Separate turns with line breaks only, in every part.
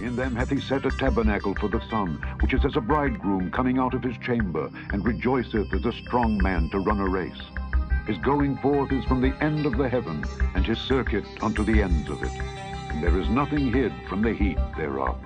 In them hath he set a tabernacle for the sun, which is as a bridegroom coming out of his chamber, and rejoiceth as a strong man to run a race. His going forth is from the end of the heaven, and his circuit unto the ends of it. And there is nothing hid from the heat thereof.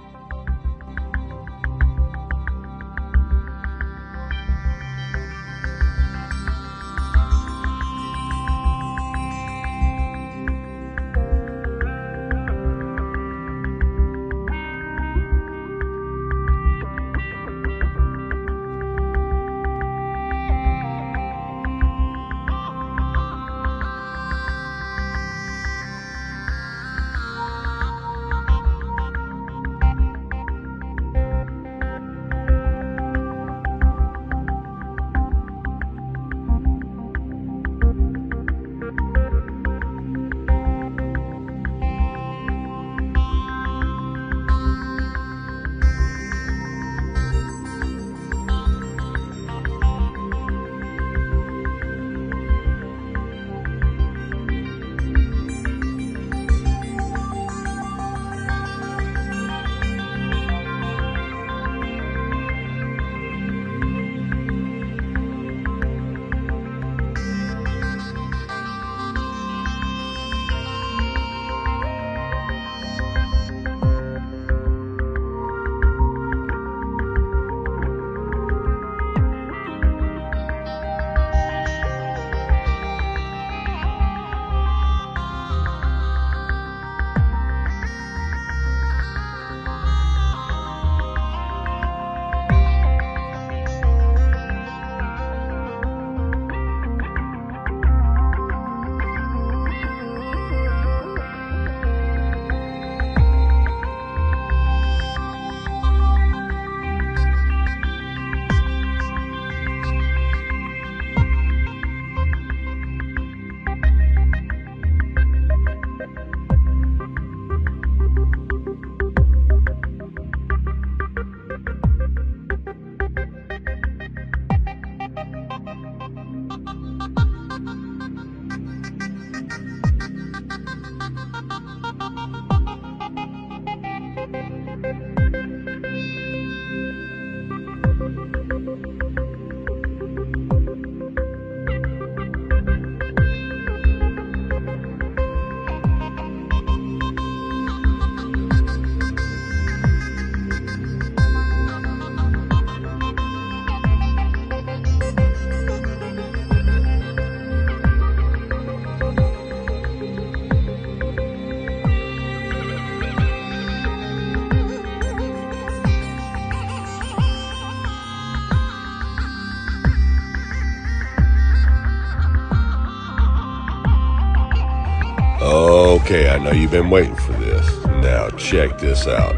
Okay, I know you've been waiting for this. Now, check this out.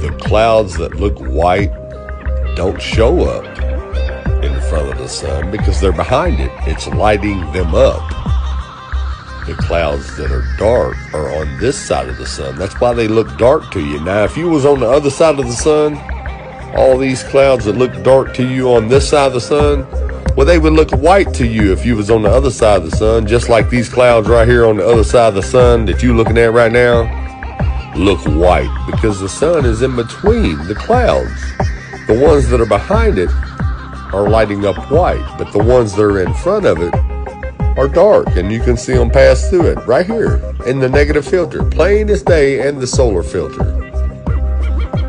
The clouds that look white don't show up in front of the sun because they're behind it. It's lighting them up. The clouds that are dark are on this side of the sun. That's why they look dark to you. Now, if you was on the other side of the sun, all these clouds that look dark to you on this side of the sun, well, they would look white to you if you was on the other side of the sun, just like these clouds right here on the other side of the sun that you looking at right now look white because the sun is in between the clouds. The ones that are behind it are lighting up white, but the ones that are in front of it are dark and you can see them pass through it right here in the negative filter, plain as day and the solar filter.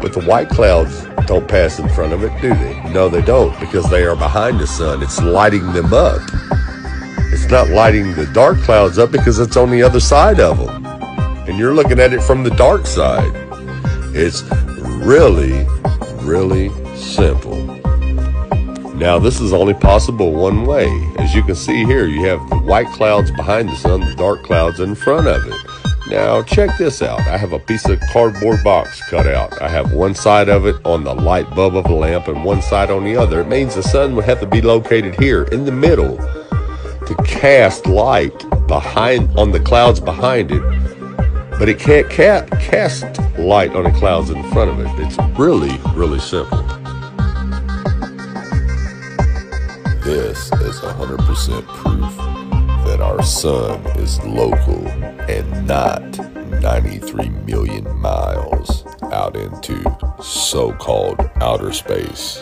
But the white clouds don't pass in front of it, do they? No, they don't because they are behind the sun. It's lighting them up. It's not lighting the dark clouds up because it's on the other side of them. And you're looking at it from the dark side. It's really, really simple. Now, this is only possible one way. As you can see here, you have the white clouds behind the sun, the dark clouds in front of it. Now, check this out. I have a piece of cardboard box cut out. I have one side of it on the light bulb of a lamp and one side on the other. It means the sun would have to be located here in the middle to cast light behind on the clouds behind it. But it can't ca- cast light on the clouds in front of it. It's really, really simple.
This is 100% proof that our sun is local and not 93 million miles out
into so called outer space.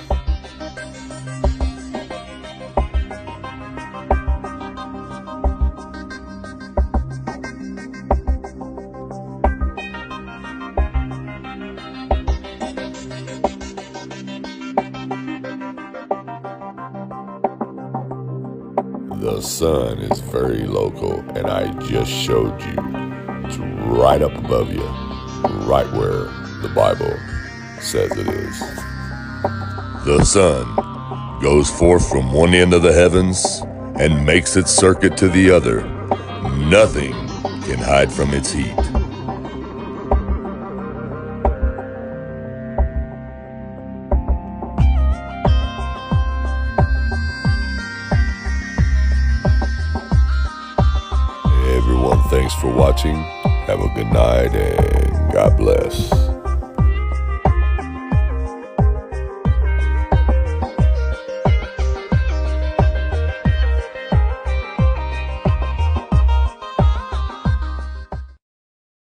The sun is very local, and I just showed you. It's right up above you, right where the Bible says it is. The sun goes forth from one end of the heavens and makes its circuit to the other. Nothing can hide from its heat. Thanks for watching. Have a good night and God bless.